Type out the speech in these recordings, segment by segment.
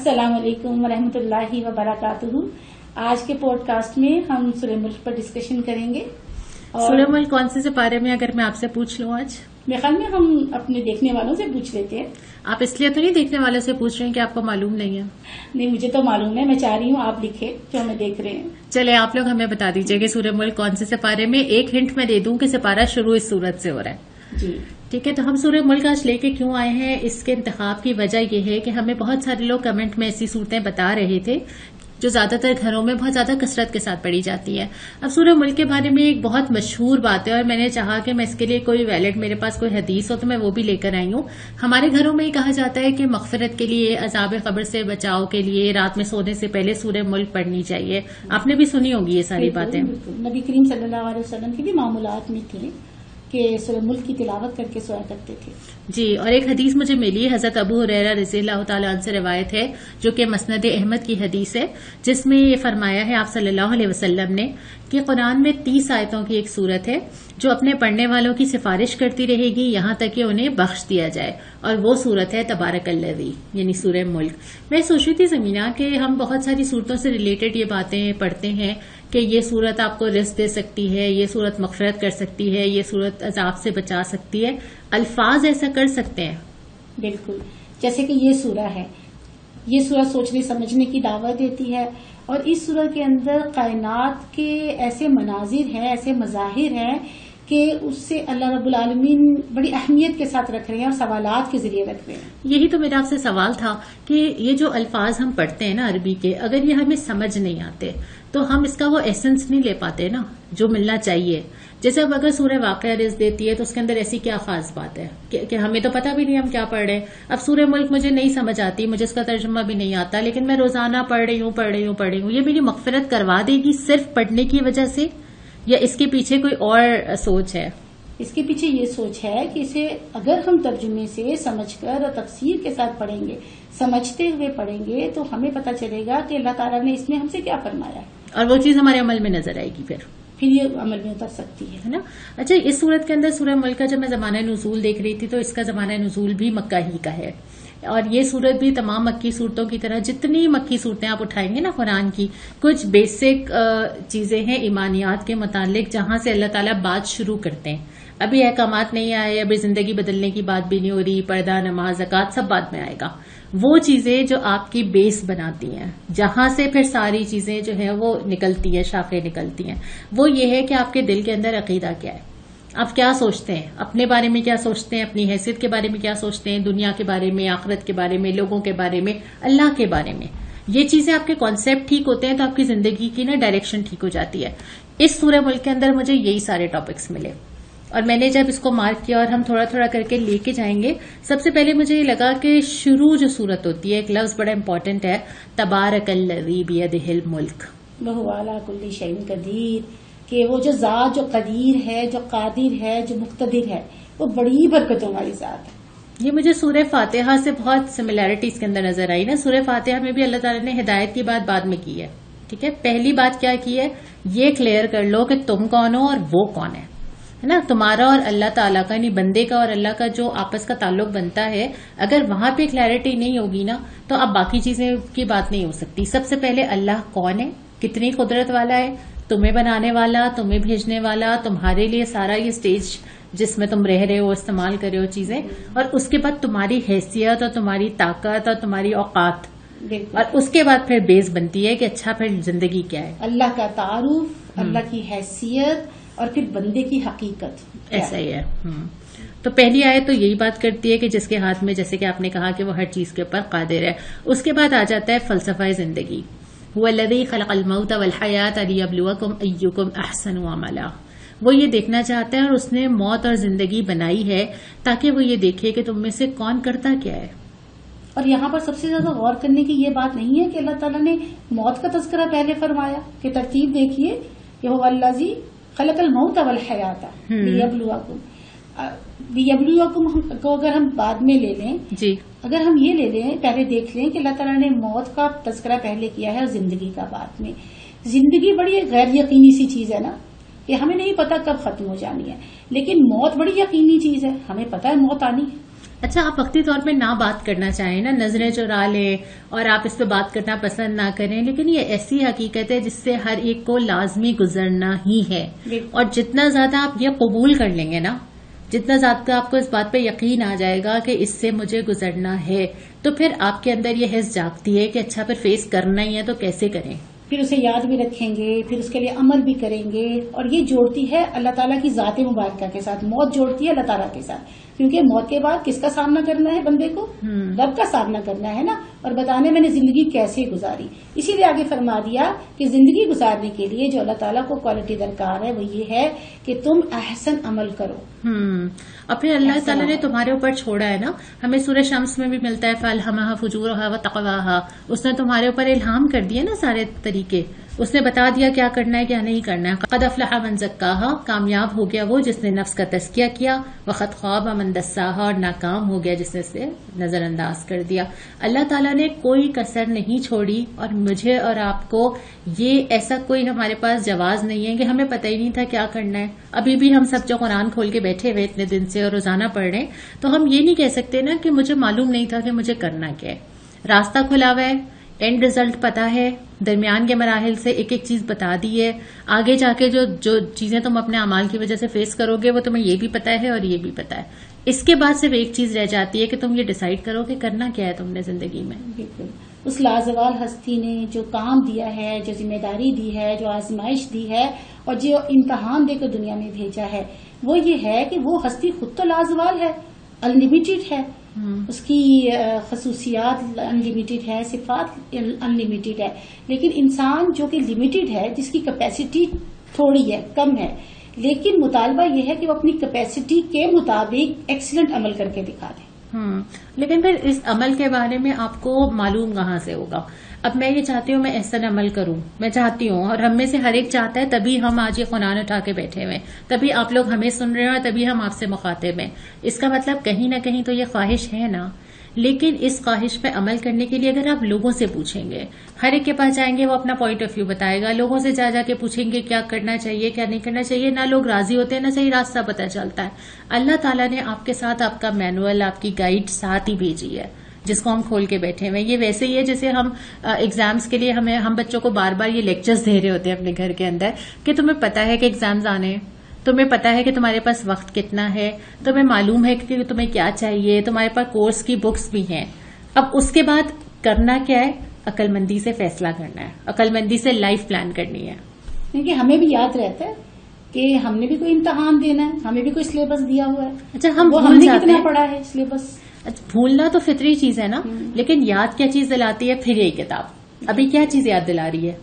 अस्सलाम वालेकुम वरहमतुल्लाहि वबरकातुहू आज के पॉडकास्ट में हम सूर्य मुल्क पर डिस्कशन करेंगे। और सूर्य मुल्क कौन से सिपारे में अगर मैं आपसे पूछ लूँ आज? मेरे ख्याल में हम अपने देखने वालों से पूछ लेते हैं। आप इसलिए तो नहीं देखने वालों से पूछ रहे हैं कि आपको मालूम नहीं है? नहीं मुझे तो मालूम है मैं चाह रही हूँ आप लिखे जो हमें देख रहे हैं। चले आप लोग हमें बता दीजिए कि सूर्य मुल्क कौन से सिपारे में एक हिंट मैं दे दूँ कि सिपारा शुरू इस सूरत से हो रहा है। जी। ठीक है तो हम सूर्य मुल्क आज लेके क्यों आए हैं? इसके इंतखाब की वजह यह है कि हमें बहुत सारे लोग कमेंट में ऐसी सूरतें बता रहे थे जो ज़्यादातर घरों में बहुत ज़्यादा कसरत के साथ पड़ी जाती है। अब सूर्य मुल्क के बारे में एक बहुत मशहूर बात है और मैंने चाहा कि मैं इसके लिए कोई वैलिड मेरे पास कोई हदीस हो तो मैं वो भी लेकर आई हूँ। हमारे घरों में ही कहा जाता है कि मगफरत के लिए अजाब खबर से बचाव के लिए रात में सोने से पहले सूर्य मुल्क पढ़नी चाहिए। आपने भी सुनी होगी ये सारी बातें। नबी करीम वसल्लम की भी मामूलात में थी। के सूर्य मुल्क की तिलावत करके सोया करते थे। जी, और एक हदीस मुझे मिली, हज़रत अबू हुरैरा रज़ी से रवायत है, जो कि मसनद अहमद की हदीस है, जिसमें ये फरमाया है, आप सल्लल्लाहु अलैहि वसल्लम ने, कि कुरान में तीस आयतों की एक सूरत है, जो अपने पढ़ने वालों की सिफारिश करती रहेगी, यहाँ तक कि उन्हें बख्श दिया जाए, और वो सूरत है तबारक अल्लवी यानी सूर्य मुल्क। मैं सोच रही थी जमीना, कि हम बहुत सारी सूरतों से रिलेटेड ये बातें पढ़ते हैं कि ये सूरत आपको रिस्क दे सकती है ये सूरत मफरत कर सकती है ये सूरत अजाब से बचा सकती है। अल्फाज ऐसा कर सकते हैं। बिल्कुल। जैसे कि ये सूरा है। ये सूरत सोचने समझने की दावत देती है और इस सूरत के अंदर कायनात के ऐसे मनाजिर हैं ऐसे मजाहिर हैं कि उससे अल्लाह रब्बुल आलमीन बड़ी अहमियत के साथ रख रहे हैं और सवालात के ज़रिए रख रहे हैं। यही तो मेरा आपसे सवाल था कि ये जो अल्फाज हम पढ़ते हैं ना अरबी के अगर ये हमें समझ नहीं आते तो हम इसका वो एसेंस नहीं ले पाते ना जो मिलना चाहिए। जैसे अब अगर सूर्य वाकया रिज देती है तो उसके अंदर ऐसी क्या खास बात है? कि, कि हमें तो पता भी नहीं हम क्या पढ़ रहे हैं। अब सूर्य मुल्क मुझे नहीं समझ आती मुझे इसका तर्जुमा भी नहीं आता लेकिन मैं रोज़ाना पढ़ रही हूँ पढ़ रही हूँ पढ़ रही हूँ। ये मेरी मफफरत करवा देगी सिर्फ़ पढ़ने की वजह से? या इसके पीछे कोई और सोच है? इसके पीछे ये सोच है कि इसे अगर हम तर्जुमे से समझकर और तफसीर के साथ पढ़ेंगे समझते हुए पढ़ेंगे तो हमें पता चलेगा कि अल्लाह ताला ने इसमें हमसे क्या फरमाया है। और वो चीज़ हमारे अमल में नज़र आएगी फिर। फिर ये अमल में उतर सकती है। है ना? अच्छा इस सूरत के अंदर सूर्य मल का जब मैं जमाना नजूल देख रही थी तो इसका जमाना नजूल भी मक्का ही का है। और ये सूरत भी तमाम मक्की सूरतों की तरह जितनी मक्की सूरतें आप उठाएँगे ना कुरान की कुछ बेसिक चीज़ें हैं ईमानियात के मुतालिक जहाँ से अल्लाह ताला बात शुरू करते हैं। अभी अहकाम नहीं आए अभी ज़िंदगी बदलने की बात भी नहीं हो रही पर्दा नमाज़ जक़ात सब बाद में आएगा। वो चीज़ें जो आपकी बेस बनाती हैं, जहाँ से फिर सारी चीज़ें जो है वो निकलती है शाखें निकलती हैं। वो ये है कि आपके दिल के अंदर अकीदा क्या है। आप क्या सोचते हैं? अपने बारे में क्या सोचते हैं? अपनी हैसियत के बारे में क्या सोचते हैं? दुनिया के बारे में, आखरत के बारे में, लोगों के बारे में, अल्लाह के बारे में। ये चीज़ें आपके कॉन्सेप्ट ठीक होते हैं तो आपकी ज़िंदगी की ना डायरेक्शन ठीक हो जाती है। इस सूर्य मुल्क के अंदर मुझे यही सारे टॉपिक्स मिले। और मैंने जब इसको मार्क किया और हम थोड़ा थोड़ा करके लेके जाएँगे सबसे पहले मुझे ये लगा कि शुरू जो सूरत होती है एक लफ्ज बड़ा इंपॉर्टेंट है तबारक बियदिल मुल्क। बहुवाला कुल्ली शैन कदीर कि वो जो जात जो कदीर है जो कादिर है जो मुख्तदिर है वो बड़ी बरकतों वाली जात है। ये मुझे सूर्य फातिहा से बहुत सिमिलैरिटी के अंदर नज़र आई ना। सूर्य फातिहा में भी अल्लाह ताला ने हिदायत की बात बाद में की है ठीक है? पहली बात क्या की है? ये क्लियर कर लो कि तुम कौन हो और वो कौन है। है ना? तुम्हारा और अल्लाह ताला का यानी बंदे का और अल्लाह का जो आपस का ताल्लुक बनता है अगर वहाँ पे क्लैरिटी नहीं होगी ना तो अब बाकी चीज़ें की बात नहीं हो सकती। सबसे पहले अल्लाह कौन है? कितनी कुदरत वाला है? तुम्हें बनाने वाला तुम्हें भेजने वाला तुम्हारे लिए सारा ये स्टेज जिसमें तुम रह रहे हो इस्तेमाल कर रहे हो चीज़ें और उसके बाद तुम्हारी हैसियत और तुम्हारी ताकत और तुम्हारी औकात। और उसके बाद फिर बेस बनती है कि अच्छा फिर ज़िंदगी क्या है? अल्लाह का तारुफ अल्लाह की हैसियत और फिर बंदे की हकीकत। ऐसा ही है। हम्म। तो पहली आयत तो यही बात करती है कि जिसके हाथ में जैसे कि आपने कहा कि वो हर चीज़ के ऊपर कादिर है। उसके बाद आ जाता है फलसफा ज़िंदगी। हुआलदी खलकलमऊत वलहयात अली अबलुकुम अयुकुम अहसन अमला। वो ये देखना चाहता है और उसने मौत और ज़िंदगी बनाई है ताकि वो ये देखे कि तुम में से कौन करता क्या है। और यहाँ पर सबसे ज़्यादा गौर करने की ये बात नहीं है कि अल्लाह ताला ने मौत का तस्करा पहले फरमाया कि तरतीब देखिए कि खलकल मऊत अवल हयाता बियबलुआकुम को अगर हम बाद में ले लें जी अगर हम ये ले लें पहले देख लें कि अल्लाह ताला ने मौत का तस्करा पहले किया है और ज़िंदगी का बाद में ज़िंदगी बड़ी गैर यकीनी सी चीज़ है ना कि हमें नहीं पता कब खत्म हो जानी है लेकिन मौत बड़ी यकीनी चीज़ है हमें पता है मौत आनी है अच्छा आप वक्ती तौर पे ना बात करना चाहें ना नज़रें चुरा लें और आप इस पे बात करना पसंद ना करें लेकिन ये ऐसी हकीकत है जिससे हर एक को लाजमी गुजरना ही है। और जितना ज़्यादा आप ये कबूल कर लेंगे ना जितना ज़्यादा आपको इस बात पे यकीन आ जाएगा कि इससे मुझे गुजरना है तो फिर आपके अंदर ये हिस्स जागती है कि अच्छा फिर फेस करना ही है तो कैसे करें? फिर उसे याद भी रखेंगे फिर उसके लिए अमल भी करेंगे और ये जोड़ती है अल्लाह ताला की जात मुबारक के साथ मौत जोड़ती है अल्लाह ताला के साथ। क्योंकि मौत के बाद किसका सामना करना है बंदे को? रब का सामना करना है ना? और बताने मैंने ज़िंदगी कैसे गुजारी। इसीलिए आगे फरमा दिया कि ज़िंदगी गुजारने के लिए जो अल्लाह ताला को क्वालिटी दरकार है वो ये है कि तुम अहसन अमल करो। हम्म। और फिर अल्लाह ताला ने तुम्हारे ऊपर छोड़ा है ना? हमें सूर्य शम्स में भी मिलता है फल हमा फजूर व तकवाहा। उसने तुम्हारे ऊपर इल्हाम कर दिया ना सारे तरीके। उसने बता दिया क्या करना है, क्या नहीं करना है। कद अफलाहा मन जक्काहा, कामयाब हो गया वो जिसने नफ्स का तस्किया किया। वक़द ख्वाब मन दस्साहा, और नाकाम हो गया जिसने उसे नजरअंदाज कर दिया। अल्लाह ताला ने कोई कसर नहीं छोड़ी, और मुझे और आपको ये ऐसा कोई हमारे पास जवाब नहीं है कि हमें पता ही नहीं था क्या करना है। अभी भी हम सब जो कुरान खोल के बैठे हुए इतने दिन से और रोज़ाना पढ़ रहे हैं तो हम ये नहीं कह सकते ना कि मुझे मालूम नहीं था कि मुझे करना क्या है। रास्ता खुला हुआ है एंड रिज़ल्ट पता है, दरमियान के मराहल से एक एक चीज़ बता दी है। आगे जाके जो जो चीज़ें तुम अपने अमाल की वजह से फेस करोगे, वो तुम्हें ये भी पता है और ये भी पता है। इसके बाद सिर्फ़ एक चीज़ रह जाती है कि तुम ये डिसाइड करो कि करना क्या है तुमने ज़िंदगी में। बिल्कुल। उस लाजवाल हस्ती ने जो काम दिया है, जो ज़िम्मेदारी दी है, जो आजमाइश दी है और जो इम्तहान देकर दुनिया में भेजा है, वो ये है कि वो हस्ती खुद तो लाजवाल है अनलिमिटेड है। उसकी खसूसियात अनलिमिटेड है सिफात अनलिमिटेड है। लेकिन इंसान जो कि लिमिटेड है जिसकी कैपेसिटी थोड़ी है कम है लेकिन मुतालबा यह है कि वो अपनी कैपेसिटी के मुताबिक एक्सीलेंट अमल करके दिखा दे। हम्म। लेकिन फिर इस अमल के बारे में आपको मालूम कहाँ से होगा? अब मैं ये चाहती हूँ, मैं ऐसा अमल करूँ। मैं चाहती हूँ, और हम में से हर एक चाहता है, तभी हम आज ये खुनान उठा के बैठे हुए तभी आप लोग हमें सुन रहे हैं और तभी हम आपसे मुखातिब हैं। इसका मतलब कहीं ना कहीं तो ये ख्वाहिश है ना? लेकिन इस ख्वाहिश पे अमल करने के लिए अगर आप लोगों से पूछेंगे, हर एक के पास जाएँगे, वो अपना पॉइंट ऑफ़ व्यू बताएगा। लोगों से जा जाके पूछेंगे, क्या करना चाहिए, क्या नहीं करना चाहिए, ना लोग राज़ी होते हैं, ना सही रास्ता पता चलता है। अल्लाह ताला ने आपके साथ आपका मैनुअल आपकी गाइड साथ ही भेजी है। जिसको हम खोल के बैठे हुए ये वैसे ही है जैसे हम एग्ज़ाम्स के लिए हमें हम बच्चों को बार बार ये लेक्चर्स दे रहे होते हैं अपने घर के अंदर कि तुम्हें पता है कि एग्ज़ाम्स आने हैं। तुम्हें पता है कि तुम्हारे पास वक्त कितना है। तुम्हें मालूम है कि तुम्हें क्या चाहिए। तुम्हारे पास कोर्स की बुक्स भी हैं। अब उसके बाद करना क्या है? अकलमंदी से फैसला करना है। अकलमंदी से लाइफ प्लान करनी है। क्योंकि हमें भी याद रहता है कि हमने भी कोई इम्तहान देना है। हमें भी कोई सिलेबस दिया हुआ है। अच्छा हम वो हमने कितना पढ़ा है सिलेबस अच्छा, भूलना तो फितरी चीज़ है ना? लेकिन याद क्या चीज़ दिलाती है? फिर यही किताब। अभी क्या चीज़ याद दिला रही है?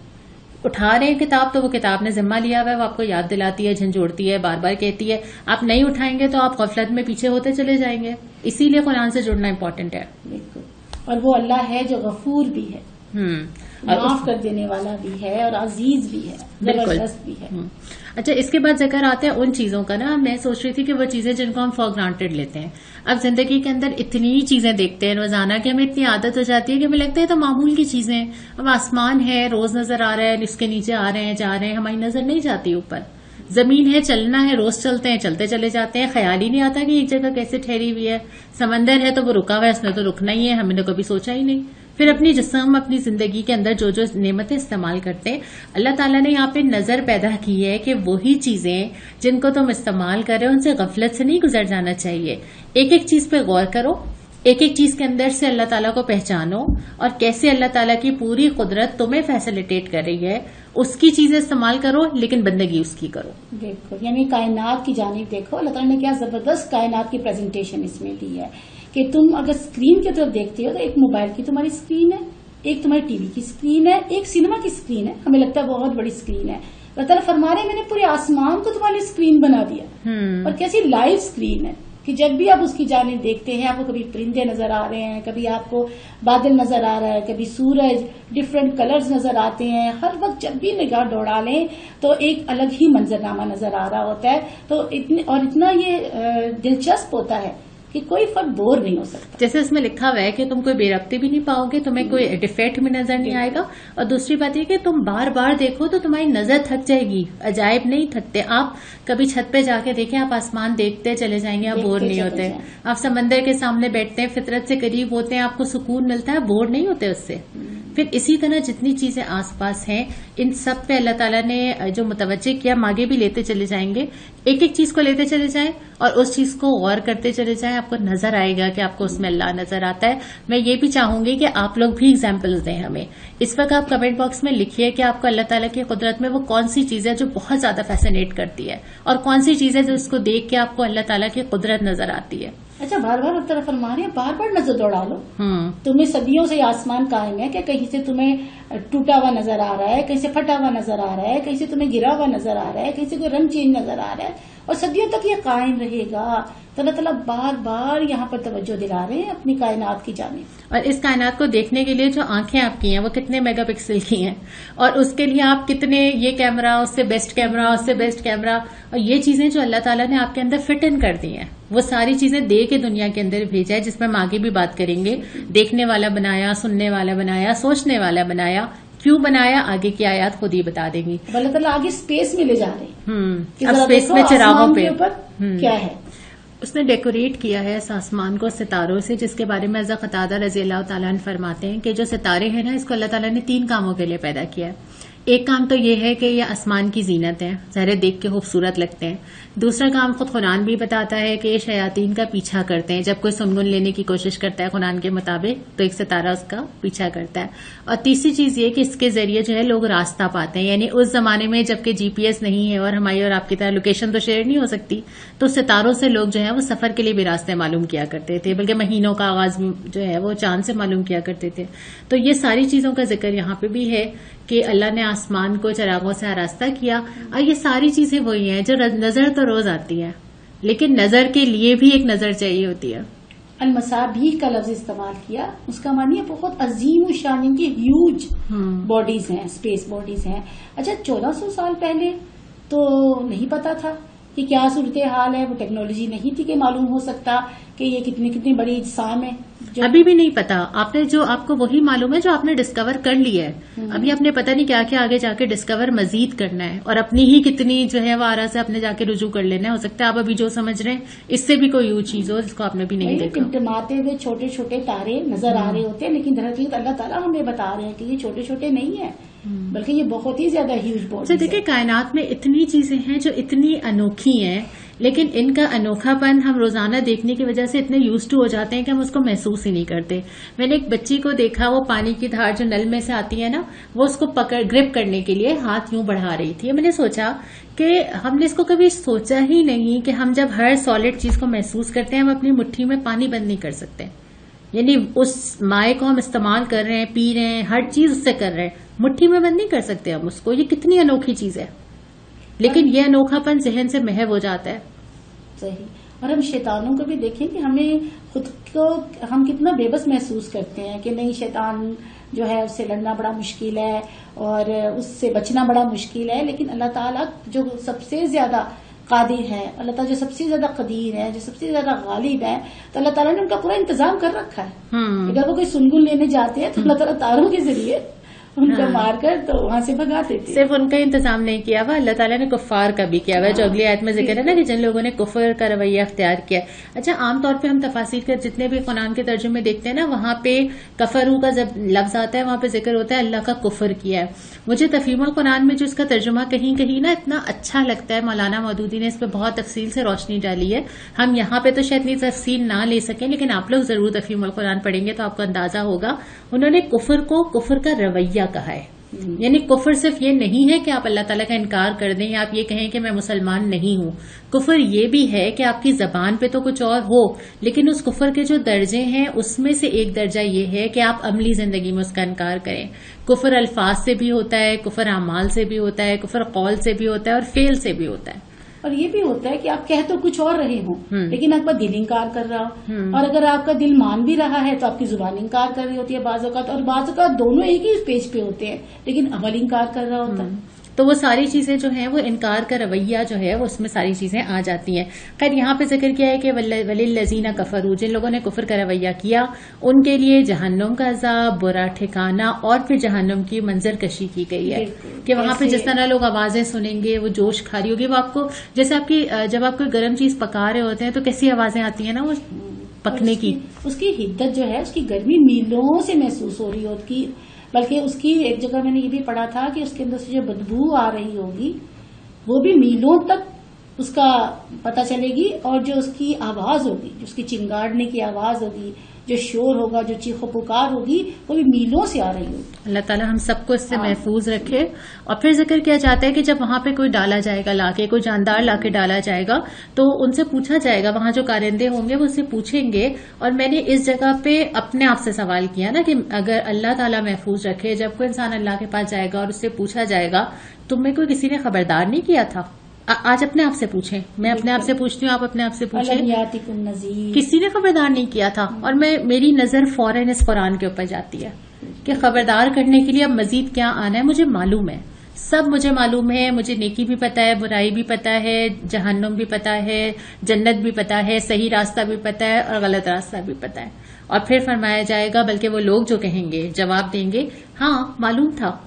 उठा रहे हैं किताब तो वो किताब ने जिम्मा लिया हुआ है वो आपको याद दिलाती है झंझोड़ती है बार बार कहती है। आप नहीं उठाएँगे तो आप गफलत में पीछे होते चले जाएँगे। इसीलिए कुरान से जुड़ना इम्पोर्टेंट है। बिल्कुल। और वो अल्लाह है जो गफूर भी है। हम्म। माफ़ कर देने वाला भी है और अज़ीज़ भी है बिल्कुल। ज़बरदस्त भी है। हम्म। अच्छा इसके बाद ज़िक्र आता है उन चीज़ों का ना मैं सोच रही थी कि वो चीज़ें जिनको हम फॉर ग्रांटेड लेते हैं। अब ज़िंदगी के अंदर इतनी चीज़ें देखते हैं रोज़ाना कि हमें इतनी आदत हो जाती है कि हमें लगता है तो मामूल की चीज़ें अब आसमान है रोज नज़र आ रहा है इसके नीचे आ रहे हैं जा रहे हैं हमारी नज़र नहीं जाती ऊपर। ज़मीन है चलना है रोज चलते हैं चलते चले जाते हैं ख्याल ही नहीं आता कि एक जगह कैसे ठहरी हुई है। समंदर है तो वो रुका हुआ है उसने तो रुकना ही है हमने कभी सोचा ही नहीं। फिर अपनी जिसम, अपनी ज़िंदगी के अंदर जो जो नेमतें इस्तेमाल करते हैं, अल्लाह ताला ने यहाँ पे नज़र पैदा की है कि वही चीज़ें जिनको तुम इस्तेमाल कर रहे हो, उनसे गफलत से नहीं गुजर जाना चाहिए। एक एक चीज़ पे गौर करो एक एक चीज़ के अंदर से अल्लाह ताला को पहचानो और कैसे अल्लाह ताला की पूरी कुदरत तुम्हें फैसिलिटेट कर रही है, उसकी चीज़ें इस्तेमाल करो, लेकिन बंदगी उसकी करो। बिल्कुल, यानी कायनात की जानिब देखो, अल्लाह ताला ने क्या ज़बरदस्त कायनात की प्रेजेंटेशन इसमें दी है। कि तुम अगर स्क्रीन की तरफ़ देखते हो तो एक मोबाइल की तुम्हारी स्क्रीन है एक तुम्हारी टीवी की स्क्रीन है एक सिनेमा की स्क्रीन है। हमें लगता है बहुत बड़ी स्क्रीन है। अल्लाह फरमा रहे मैंने पूरे आसमान को तुम्हारी स्क्रीन बना दिया। हम्म। और कैसी लाइव स्क्रीन है कि जब भी आप उसकी जाने देखते हैं आपको कभी परिंदे नज़र आ रहे हैं कभी आपको बादल नज़र आ रहा है कभी सूरज डिफरेंट कलर्स नज़र आते हैं। हर वक्त जब भी निगाह दौड़ा लें तो एक अलग ही मंजरनामा नज़र आ रहा होता है। तो इतने और इतना ये दिलचस्प होता है कि कोई फ़र्क बोर नहीं हो सकता। जैसे इसमें लिखा हुआ है कि तुम कोई बेरब्ती भी नहीं पाओगे तुम्हें कोई डिफेक्ट भी नज़र नहीं आएगा। और दूसरी बात ये कि तुम बार बार देखो तो तुम्हारी नज़र थक जाएगी अजायब नहीं थकते। आप कभी छत पे जाके देखें आप आसमान देखते चले जाएँगे आप बोर नहीं होते। आप समंदर के सामने बैठते हैं फितरत से करीब होते हैं आपको सुकून मिलता है बोर नहीं होते उससे। फिर इसी तरह जितनी चीज़ें आसपास हैं इन सब पे अल्लाह ताला ने जो मुतवजे किया मागे भी लेते चले जाएँगे। एक एक चीज़ को लेते चले जाएँ और उस चीज़ को गौर करते चले जाएँ, आपको नज़र आएगा कि आपको उसमें अल्लाह नज़र आता है। मैं ये भी चाहूँगी कि आप लोग भी एग्जाम्पल्स दें हमें। इस वक्त आप कमेंट बॉक्स में लिखिए कि आपको अल्लाह ताला की कुदरत में वो कौन सी चीज़ है जो बहुत ज़्यादा फैसिनेट करती है और कौन सी चीज़ है जो उसको देख के आपको अल्लाह ताला की कुदरत नज़र आती है। अच्छा बार बार तरफ़ फरमा रहे हैं बार बार नज़र दौड़ा लो हम्म। तुम्हें सदियों से आसमान कायम है कि कहीं से तुम्हें टूटा हुआ नज़र आ रहा है कहीं से फटा हुआ नज़र आ रहा है कहीं से तुम्हें गिरा हुआ नज़र आ रहा है कहीं से कोई रंग चेंज नज़र आ रहा है। और सदियों तक ये कायम रहेगा। तो अल्लाह तला बार बार यहाँ पर तवज्जो दिला रहे हैं अपनी कायनात की जाने। और इस कायनात को देखने के लिए जो आँखें आपकी हैं वो कितने मेगापिक्सल की हैं। और उसके लिए आप कितने ये कैमरा उससे बेस्ट कैमरा उससे बेस्ट कैमरा और ये चीज़ें जो अल्लाह ताला ने आपके अंदर फिट इन कर दी हैं। वो सारी चीज़ें दे के दुनिया के अंदर भेजा है जिसमें हम आगे भी बात करेंगे। देखने वाला बनाया सुनने वाला बनाया सोचने वाला बनाया क्यों बनाया आगे की आयात खुद ही बता देंगी। अब अल्लाह ताला आगे स्पेस में ले जा रहे हैं। हम्म स्पेस में चिरागों पे। ऊपर हम्म। क्या है। उसने डेकोरेट किया है इस आसमान को सितारों से जिसके बारे में अजा खतादा रज़ी अल्लाह तला फरमाते हैं कि जो सितारे हैं ना इसको अल्लाह ताला ने तीन कामों के लिए पैदा किया है। एक काम तो ये है कि ये आसमान की जीनत है, जहरे देख के खूबसूरत लगते हैं। दूसरा काम खुद कुरान भी बताता है कि ये शयातीन का पीछा करते हैं। जब कोई सुनगुन लेने की कोशिश करता है कुरान के मुताबिक तो एक सितारा उसका पीछा करता है। और तीसरी चीज़ ये कि इसके ज़रिए जो है लोग रास्ता पाते हैं। यानी उस जमाने में जबकि जीपीएस नहीं है और हमारी और आपकी तरह लोकेशन तो शेयर नहीं हो सकती तो सितारों से लोग जो है वो सफ़र के लिए भी रास्ते मालूम किया करते थे। बल्कि महीनों का आगाज़ जो है वो चाँद से मालूम किया करते थे। तो ये सारी चीज़ों का ज़िक्र यहाँ पे भी है कि अल्लाह ने आसमान को चरागों से आरास्ता किया। और ये सारी चीज़ें वही हैं जो नज़र तो रोज आती है लेकिन नज़र के लिए भी एक नज़र चाहिए होती है। अलमसाबी का लफ्ज इस्तेमाल किया उसका मानिए बहुत अजीम शान की ह्यूज बॉडीज हैं स्पेस बॉडीज हैं। अच्छा 1400 साल पहले तो नहीं पता था कि क्या सूरत हाल है वो टेक्नोलॉजी नहीं थी कि मालूम हो सकता कि ये कितनी कितनी बड़ी इजसाम है जो अभी भी नहीं पता। आपने जो आपको वही मालूम है जो आपने डिस्कवर कर लिया है। अभी आपने पता नहीं क्या क्या आगे जाके डिस्कवर मजीद करना है। और अपनी ही कितनी जो है वो आरा से अपने जाके रुजू कर लेना है। हो सकता है आप अभी जो समझ रहे हैं इससे भी कोई यूज़ चीज़ हो जिसको आपने भी नहीं देखा। टिमटिमाते हुए छोटे छोटे तारे नज़र आ रहे होते हैं लेकिन दरअसल अल्लाह ताला हमें बता रहे हैं कि ये छोटे छोटे नहीं है। बल्कि ये बहुत ही ज़्यादा ह्यूज बॉडी देखिए कायनात में इतनी चीज़ें हैं जो इतनी अनोखी हैं लेकिन इनका अनोखापन हम रोज़ाना देखने की वजह से इतने यूज़ टू हो जाते हैं कि हम उसको महसूस ही नहीं करते। मैंने एक बच्ची को देखा वो पानी की धार जो नल में से आती है ना वो उसको पकड़ ग्रिप करने के लिए हाथ यूँ बढ़ा रही थी। मैंने सोचा कि हमने इसको कभी सोचा ही नहीं कि हम जब हर सॉलिड चीज़ को महसूस करते हैं हम अपनी मुट्ठी में पानी बंद नहीं कर सकते। यानी उस माए को हम इस्तेमाल कर रहे हैं, पी रहे हैं, हर चीज़ उससे कर रहे हैं। मुट्ठी में बंद नहीं कर सकते हम उसको। ये कितनी अनोखी चीज़ है। लेकिन ये अनोखापन जहन से महव हो जाता है। सही। और हम शैतानों को भी देखें कि हमें खुद को, हम कितना बेबस महसूस करते हैं कि नहीं, शैतान जो है, उससे लड़ना बड़ा मुश्किल है और उससे बचना बड़ा मुश्किल है। लेकिन अल्लाह ताला जो सबसे ज़्यादा कादिर है अल्लाह ताला जो सबसे ज़्यादा कदीर है जो सबसे ज़्यादा गालिब है तो अल्लाह ताला ने उनका पूरा इंतज़ाम कर रखा है। हम्म। अगर वो कोई सुनगुन लेने जाते हैं तो अल्लाह ताला तारों के ज़रिए उनको हाँ। मारकर तो वहाँ से भगा देते सिर्फ़ उनका इंतज़ाम नहीं किया हुआ अल्लाह ताला ने कुफार का भी किया हुआ है जो अगली आयत में ज़िक्र है ना कि जिन लोगों ने कुफर का रवैया अख्तियार किया। अच्छा आमतौर पर हम तफासिर के जितने भी कुरान के तर्जुमे देखते हैं ना वहाँ पे कफरू का जब लफ्ज आता है वहाँ पे ज़िक्र होता है अल्लाह का कुफर किया है मुझे तफीमुल कुरान में जो इसका तर्जुमा कहीं कहीं ना इतना अच्छा लगता है मौलाना मौदूदी ने इस पर बहुत तफसील से रोशनी डाली है हम यहाँ पे तो शायद इतनी तफसील ना ले सकें लेकिन आप लोग ज़रूर तफीमुल कुरान पढ़ेंगे तो आपको अंदाज़ा होगा उन्होंने कुफर को कुफर का रवैया कहा है। यानी कुफर सिर्फ़ ये नहीं है कि आप अल्लाह ताला का इनकार कर दें या आप ये कहें कि मैं मुसलमान नहीं हूँ। कुफर ये भी है कि आपकी जबान पे तो कुछ और हो लेकिन उस कुफर के जो दर्जे हैं उसमें से एक दर्जा ये है कि आप अमली ज़िंदगी में उसका इनकार करें। कुफर अल्फाज से भी होता है कुफर अमाल से भी होता है कुफर कौल से भी होता है और फेल से भी होता है। और ये भी होता है कि आप कह तो कुछ और रहे हो हम्म। लेकिन आपका दिल इंकार कर रहा हो। और अगर आपका दिल मान भी रहा है तो आपकी ज़ुबान इंकार कर रही होती है बाजों और बाज दोनों एक ही पेज पे होते हैं लेकिन अमल इंकार कर रहा होता है। तो वो सारी चीज़ें जो है वो इनकार का रवैया जो है वो उसमें सारी चीज़ें आ जाती हैं। खैर यहाँ पे ज़िक्र किया है कि वलील लजीना कफरू जिन लोगों ने कुफर का रवैया किया उनके लिए जहन्नुम का अजाब बुरा ठिकाना और फिर जहन्नुम की मंजर कशी की गई है। कि वहाँ पे जिस तरह लोग आवाज़ें सुनेंगे वो जोश खा रही होगी। वो आपको जैसे आपकी जब आप कोई गर्म चीज़ पका रहे होते हैं तो कैसी आवाज़ें आती है ना वो पकने की? उसकी हिद्दत जो है उसकी गर्मी मीलों से महसूस हो रही होगी बल्कि उसकी एक जगह मैंने ये भी पढ़ा था कि उसके अंदर से जो बदबू आ रही होगी, वो भी मीलों तक उसका पता चलेगी और जो उसकी आवाज़ होगी उसकी चिंगाड़ने की आवाज़ होगी जो शोर होगा जो चीखो पुकार होगी वो भी मीलों से आ रही होगी। अल्लाह ताला हम सबको इससे हाँ। महफूज रखे। और फिर ज़िक्र किया जाता है कि जब वहाँ पे कोई डाला जाएगा लाके कोई जानदार लाके डाला जाएगा तो उनसे पूछा जाएगा वहाँ जो कारिंदे होंगे वो उससे पूछेंगे। और मैंने इस जगह पे अपने आप से सवाल किया ना कि अगर अल्लाह ताला महफूज रखे जब कोई इंसान अल्लाह के पास जाएगा और उससे पूछा जाएगा तुम्हें कोई किसी ने खबरदार नहीं किया था? आज अपने आप से पूछें। मैं अपने आप से पूछती हूँ आप अपने आप से पूछें। किसी ने खबरदार नहीं किया था और मैं मेरी नज़र फ़ौरन इस कुरान के ऊपर जाती है कि खबरदार करने के लिए अब मजीद क्या आना है मुझे मालूम है। सब मुझे मालूम है मुझे नेकी भी पता है बुराई भी पता है जहन्नुम भी पता है जन्नत भी पता है सही रास्ता भी पता है और गलत रास्ता भी पता है। और फिर फरमाया जाएगा बल्कि वो लोग जो कहेंगे जवाब देंगे हाँ मालूम था।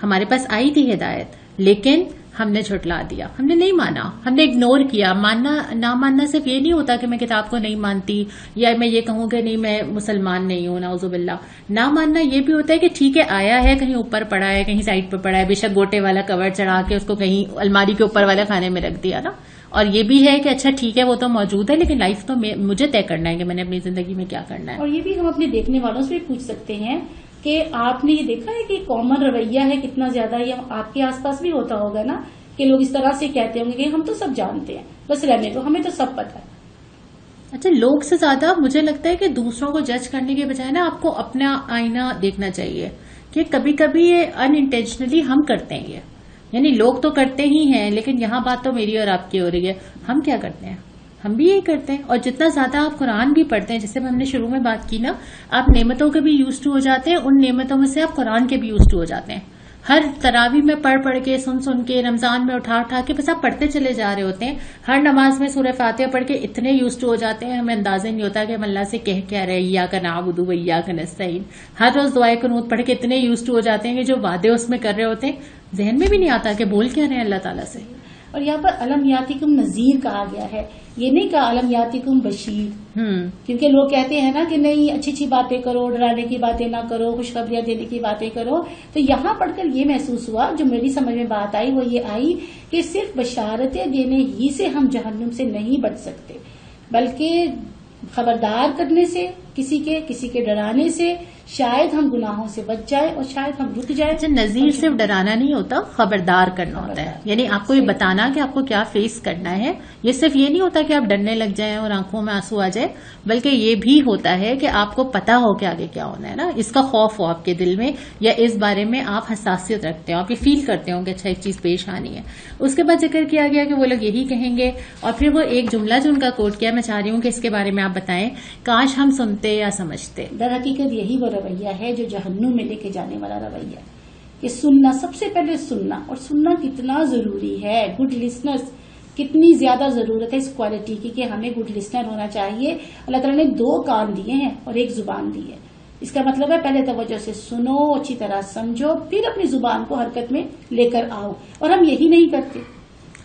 हमारे पास आई थी हिदायत लेकिन हमने झुटला दिया। हमने नहीं माना। हमने इग्नोर किया। मानना, ना मानना सिर्फ़ ये नहीं होता कि मैं किताब को नहीं मानती या मैं ये कहूँ कि नहीं, मैं मुसलमान नहीं हूँ, नाउजुबिल्ला। ना मानना ये भी होता है कि ठीक है, आया है, कहीं ऊपर पड़ा है, कहीं साइड पर पड़ा है, बेशक गोटे वाला कवर चढ़ा के उसको कहीं अलमारी के ऊपर वाले खाने में रख दिया ना। और ये भी है कि अच्छा ठीक है, वो तो मौजूद है, लेकिन लाइफ तो मुझे तय करना है कि मैंने अपनी ज़िंदगी में क्या करना है। और ये भी हम अपने देखने वालों से पूछ सकते हैं कि आपने ये देखा है कि कॉमन रवैया है कितना ज़्यादा? ये आपके आसपास भी होता होगा ना कि लोग इस तरह से कहते होंगे कि हम तो सब जानते हैं, बस रहने को हमें तो सब पता है। अच्छा लोग से ज़्यादा मुझे लगता है कि दूसरों को जज करने के बजाय ना आपको अपना आईना देखना चाहिए कि कभी कभी ये अनइंटेंशनली हम करते हैं ये। यानी लोग तो करते ही हैं, लेकिन यहाँ बात तो मेरी और आपकी हो रही है। हम क्या करते हैं? हम भी यही करते हैं। और जितना ज़्यादा आप कुरान भी पढ़ते हैं, जैसे हमने शुरू में बात की ना, आप नेमतों के भी यूज़ टू हो जाते हैं, उन नेमतों में से आप कुरान के भी यूज़ टू हो जाते हैं। हर तरावी में पढ़ पढ़ के, सुन सुन के, रमज़ान में उठा उठा के, बस आप पढ़ते चले जा रहे होते हैं। हर नमाज़ में सूर्य फातिहा पढ़ के इतने यूज़ टू हो जाते हैं, हमें अंदाज़ा नहीं होता कि हम अल्लाह से कह क्या रहे या का नाम नाबुदू वैया का नस्तीन हर रोज दुआए कनूत पढ़ के इतने यूज़ टू हो जाते हैं कि जो वादे उसमें कर रहे होते हैं, जहन में भी नहीं आता कि बोल क्या रहे हैं अल्लाह तला से। और यहाँ पर अलम यातिकुम नजीर कहा गया है। ये नहीं कहा अलम यातिकुम बशीर। हम्म। क्योंकि लोग कहते हैं ना कि नहीं अच्छी अच्छी बातें करो डराने की बातें ना करो खुशखबरियाँ देने की बातें करो। तो यहाँ पढ़कर ये महसूस हुआ जो मेरी समझ में बात आई वो ये आई कि सिर्फ़ बशारतें देने ही से हम जहन्नुम से नहीं बच सकते। बल्कि खबरदार करने से किसी के किसी के डराने से शायद हम गुनाहों से बच जाए और शायद हम रुक जाए। अच्छा नजीर सिर्फ़ डराना नहीं होता खबरदार करना होता है। यानी आपको ये बताना कि आपको क्या फेस करना है। ये सिर्फ़ ये नहीं होता कि आप डरने लग जाएँ और आँखों में आँसू आ जाए बल्कि ये भी होता है कि आपको पता हो कि आगे क्या होना है ना। इसका खौफ हो आपके दिल में या इस बारे में आप हसासियत रखते हो आप ये फील करते हो कि अच्छा एक चीज़ पेश आनी है। उसके बाद ज़िक्र किया गया कि वो लोग यही कहेंगे और फिर वो एक जुमला जो उनका कोट किया मैं चाह रही हूँ कि इसके बारे में आप बताएँ काश हम सुनते या समझते। दर हकीकत यही वो रवैया है, जो जहन्नुम में लेके जाने वाला रवैया। कि सुनना, सबसे पहले सुनना, और सुनना कितना ज़रूरी है। गुड लिसनर्स कितनी ज़्यादा ज़रूरत है इस क्वालिटी की, कि हमें गुड लिसनर होना चाहिए। अल्लाह तला ने दो कान दिए हैं और एक ज़ुबान दी है। इसका मतलब है, पहले तवज्जो से सुनो, अच्छी तरह समझो, फिर अपनी ज़ुबान को हरकत में लेकर आओ। और हम यही नहीं करते।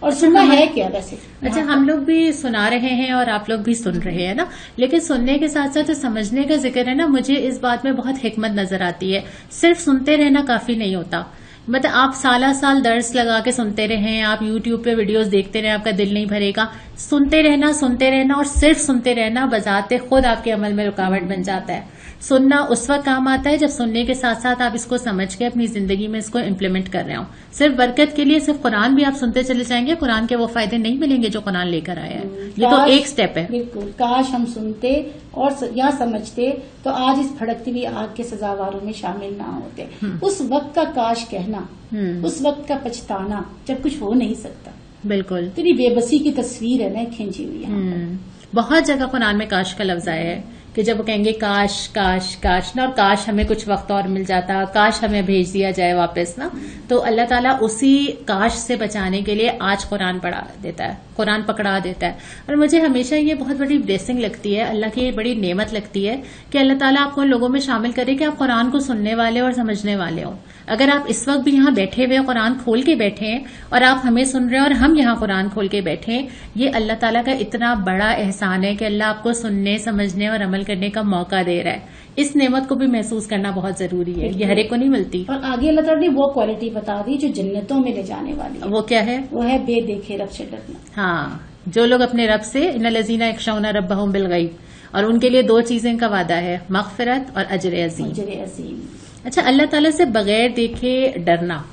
और सुनना है क्या वैसे? अच्छा हम लोग भी सुना रहे हैं और आप लोग भी सुन रहे हैं ना? लेकिन सुनने के साथ साथ जो समझने का ज़िक्र है ना मुझे इस बात में बहुत हिकमत नज़र आती है। सिर्फ़ सुनते रहना काफ़ी नहीं होता। मतलब आप साला साल दर्स लगा के सुनते रहे आप यूट्यूब पे वीडियोस देखते रहे आपका दिल नहीं भरेगा। सुनते रहना सुनते रहना और सिर्फ़ सुनते रहना बजाते खुद आपके अमल में रुकावट बन जाता है। सुनना उस वक्त काम आता है जब सुनने के साथ साथ आप इसको समझ के अपनी ज़िंदगी में इसको इम्प्लीमेंट कर रहे हो। सिर्फ़ बरकत के लिए सिर्फ़ कुरान भी आप सुनते चले जाएँगे कुरान के वो फ़ायदे नहीं मिलेंगे जो कुरान लेकर आए हैं। ये तो एक स्टेप है। बिल्कुल काश हम सुनते और या समझते तो आज इस भड़कती हुई आग के सजावारों में शामिल ना होते। हम्म। उस वक्त का काश कहना हम्म। उस वक्त का पछताना जब कुछ हो नहीं सकता। बिल्कुल। तेरी बेबसी की तस्वीर है ना खींची हुई हम्म। बहुत जगह कुरान में काश का लफ्ज आया है। कि जब वो कहेंगे, काश काश काश, ना और काश हमें कुछ वक्त और मिल जाता, काश हमें भेज दिया जाए वापस, ना। तो अल्लाह ताला उसी काश से बचाने के लिए आज कुरान पढ़ा देता है, कुरान पकड़ा देता है। और मुझे हमेशा ये बहुत बड़ी ब्लेसिंग लगती है, अल्लाह की बड़ी नेमत लगती है कि अल्लाह ताला आपको लोगों में शामिल करे कि आप कुरान को सुनने वाले और समझने वाले हो। अगर आप इस वक्त भी यहाँ बैठे हुए कुरान खोल के बैठे हैं और आप हमें सुन रहे हैं और हम यहाँ कुरान खोल के बैठे हैं, ये अल्लाह ताला का इतना बड़ा एहसान है कि अल्लाह आपको सुनने, समझने और अमल करने का मौका दे रहा है। इस नेमत को भी महसूस करना बहुत ज़रूरी है। ये हरेक को नहीं मिलती। और आगे अल्लाह ताला ने वो क्वालिटी बता दी जो जन्नतों में ले जाने वाली वो क्या है? वो है बेदेखे रब से डरना। हाँ जो लोग अपने रब से इन लजीना इकशौना रब बहुम बिल गई और उनके लिए दो चीज़ें का वादा है मगफरत और अजर अजीम अजर अजीम अच्छा अल्लाह ताला से बगैर देखे डरना।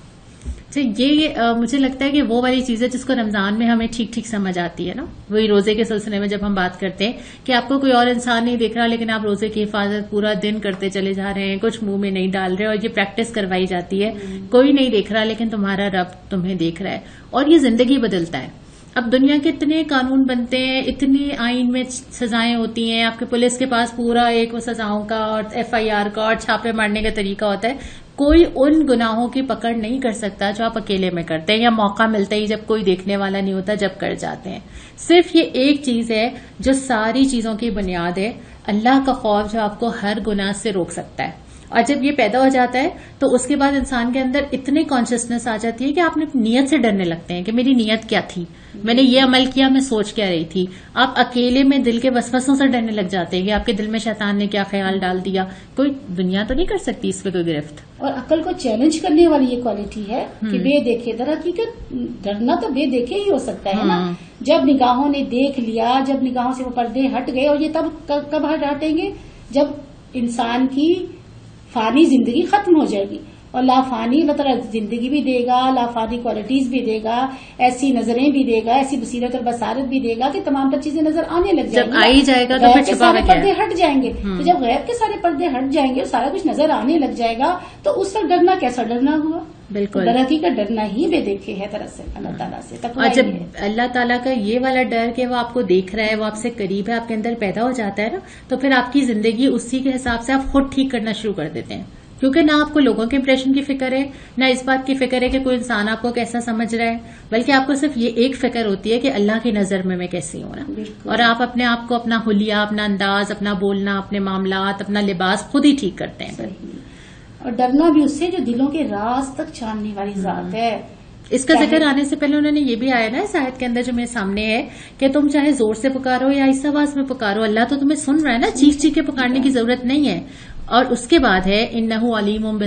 अच्छा ये अ, मुझे लगता है कि वो वाली चीज़ है जिसको रमज़ान में हमें ठीक ठीक समझ आती है ना वही रोज़े के सिलसिले में जब हम बात करते हैं कि आपको कोई और इंसान नहीं देख रहा लेकिन आप रोज़े की हिफाजत पूरा दिन करते चले जा रहे हैं कुछ मुँह में नहीं डाल रहे और ये प्रैक्टिस करवाई जाती है कोई नहीं देख रहा लेकिन तुम्हारा रब तुम्हें देख रहा है और ये ज़िंदगी बदलता है। अब दुनिया के इतने कानून बनते हैं इतनी आइन में सजाएँ होती हैं आपके पुलिस के पास पूरा एक वो सजाओं का और एफआईआर का और छापे मारने का तरीका होता है कोई उन गुनाहों की पकड़ नहीं कर सकता जो आप अकेले में करते हैं या मौका मिलता ही जब कोई देखने वाला नहीं होता, जब कर जाते हैं। सिर्फ़ ये एक चीज़ है जो सारी चीज़ों की बुनियाद है। अल्लाह का खौफ जो आपको हर गुनाह से रोक सकता है। और जब ये पैदा हो जाता है तो उसके बाद इंसान के अंदर इतनी कॉन्शियसनेस आ जाती है कि आपने नीयत से डरने लगते हैं कि मेरी नीयत क्या थी? मैंने ये अमल किया मैं सोच क्या रही थी? आप अकेले में दिल के वसवसों से डरने लग जाते हैं कि आपके दिल में शैतान ने क्या ख्याल डाल दिया? कोई दुनिया तो नहीं कर सकती इस पे कोई गिरफ्त। और अकल को चैलेंज करने वाली ये क्वालिटी है कि बेदेखे दर हकीकत डरना तो बेदेखे ही हो सकता है ना? हम्म। जब निगाहों ने देख लिया जब निगाहों से वो पर्दे हट गए और ये तब कब हट हटेंगे? जब इंसान की फानी ज़िंदगी खत्म हो जाएगी। और लाफानी अल्लाह ताला ज़िंदगी भी देगा लाफानी क्वालिटीज भी देगा ऐसी नज़रें भी देगा ऐसी बसीरत और बसारत भी देगा कि तमाम तर चीज़ें नज़र आने लग जब जाएँगी। आ ही जाएगा तो फिर सारे पर्दे हट जाएँगे। तो जब गैर के सारे पर्दे हट जाएँगे और सारा कुछ नज़र आने लग जाएगा तो उस वक्त डरना कैसा डरना हुआ? बिल्कुल। डर हकीकत डरना ही बेदेखे है दरअसल अल्लाह ताला से। और जब अल्लाह ताला का ये वाला डर कि वो आपको देख रहा है वो आपसे करीब है आपके अंदर पैदा हो जाता है ना तो फिर आपकी ज़िंदगी उसी के हिसाब से आप खुद ठीक करना शुरू कर देते हैं। क्योंकि ना आपको लोगों के इंप्रेशन की फ़िक्र है ना इस बात की फ़िक्र है कि कोई इंसान आपको कैसा समझ रहा है बल्कि आपको सिर्फ़ ये एक फ़िक्र होती है कि अल्लाह की नज़र में मैं कैसी हूँ ना। और आप अपने आप को अपना हुलिया अपना अंदाज अपना बोलना अपने मामला अपना लिबास खुद ही ठीक करते हैं। और डरना भी उससे जो दिलों के रास तक छानने वाली जात है। इसका ज़िक्र आने से पहले उन्होंने ये भी आया ना इस आयत के अंदर जो मेरे सामने है कि तुम चाहे ज़ोर से पुकारो या इस आवाज़ में पुकारो अल्लाह तो तुम्हें सुन रहा है ना चीख चीख के पुकारने की ज़रूरत नहीं है। और उसके बाद है इन नहू अलीम वो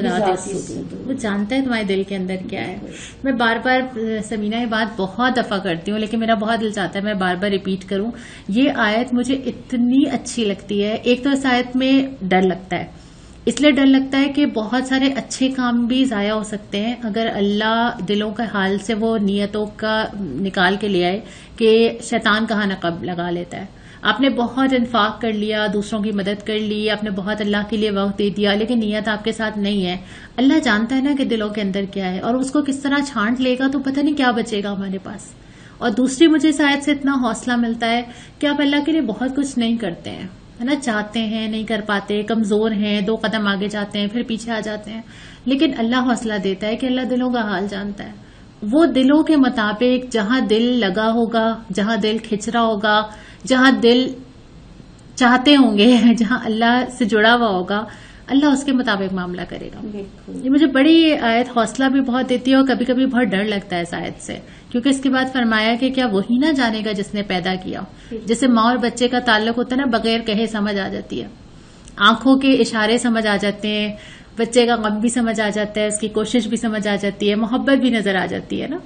जानता है तुम्हारे दिल के अंदर क्या है। मैं बार बार समीना ये बात बहुत दफ़ा करती हूँ लेकिन मेरा बहुत दिल चाहता है मैं बार बार रिपीट करूँ। ये आयत मुझे इतनी अच्छी लगती है। एक तो इस आयत में डर लगता है। इसलिए डर लगता है कि बहुत सारे अच्छे काम भी जाया हो सकते हैं। अगर अल्लाह दिलों के हाल से वो नियतों का निकाल के ले आए कि शैतान कहाँ नकब लगा लेता है। आपने बहुत इन्फाक कर लिया, दूसरों की मदद कर ली, आपने बहुत अल्लाह के लिए वक्त दे दिया, लेकिन नियत आपके साथ नहीं है। अल्लाह जानता है ना कि दिलों के अंदर क्या है और उसको किस तरह छांट लेगा तो पता नहीं क्या बचेगा हमारे पास। और दूसरी मुझे शायद से इतना हौसला मिलता है कि आप अल्लाह के लिए बहुत कुछ नहीं करते हैं। है ना, चाहते हैं, नहीं कर पाते, कमज़ोर हैं, दो कदम आगे जाते हैं, फिर पीछे आ जाते हैं। लेकिन अल्लाह हौसला देता है कि अल्लाह दिलों का हाल जानता है। वो दिलों के मुताबिक जहाँ दिल लगा होगा, जहाँ दिल खिंच रहा होगा, जहाँ दिल चाहते होंगे, जहाँ अल्लाह से जुड़ा हुआ होगा अल्लाह उसके मुताबिक मामला करेगा। ये मुझे बड़ी आयत हौसला भी बहुत देती है और कभी कभी बहुत डर लगता है इस आयत से क्योंकि इसके बाद फरमाया कि क्या वही ना जानेगा जिसने पैदा किया। जैसे माँ और बच्चे का ताल्लुक होता है ना बगैर कहे समझ आ जाती है। आँखों के इशारे समझ आ जाते हैं बच्चे का गम भी समझ आ जाता है उसकी कोशिश भी समझ आ जाती है मोहब्बत भी नज़र आ जाती है ना।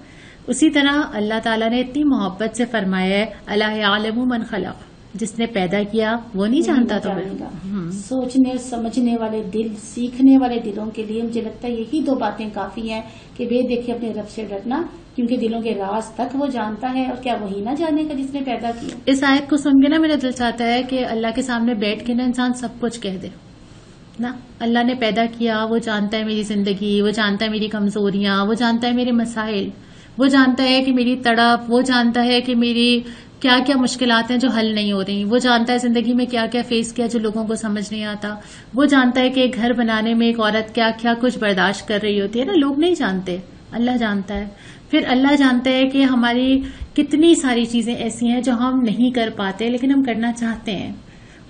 उसी तरह अल्लाह ताला ने इतनी मोहब्बत से फरमाया है अल्लाह आलम मन खलक। जिसने पैदा किया वो नहीं जानता तो सोचने समझने वाले दिल सीखने वाले दिलों के लिए मुझे लगता है यही दो बातें काफ़ी हैं कि वे देखे अपने रब से डरना क्योंकि दिलों के राज तक वो जानता है और क्या वही ना जानेगा जिसने पैदा किया। इस आयत को सुन के ना मेरा दिल चाहता है कि अल्लाह के सामने बैठ के ना इंसान सब कुछ कह दे ना? अल्लाह ने पैदा किया वो जानता है मेरी ज़िंदगी वो जानता है मेरी कमजोरियाँ वो जानता है मेरे मसाइल वो जानता है कि मेरी तड़प वो जानता है कि मेरी क्या क्या मुश्किल हैं जो हल नहीं हो रही? वो जानता है ज़िंदगी में क्या क्या फेस किया जो लोगों को समझ नहीं आता। वो जानता है कि एक घर बनाने में एक औरत क्या क्या कुछ बर्दाश्त कर रही होती है ना? लोग नहीं जानते। अल्लाह जानता है। फिर अल्लाह जानता है कि हमारी कितनी सारी चीज़ें ऐसी हैं जो हम नहीं कर पाते, लेकिन हम करना चाहते हैं।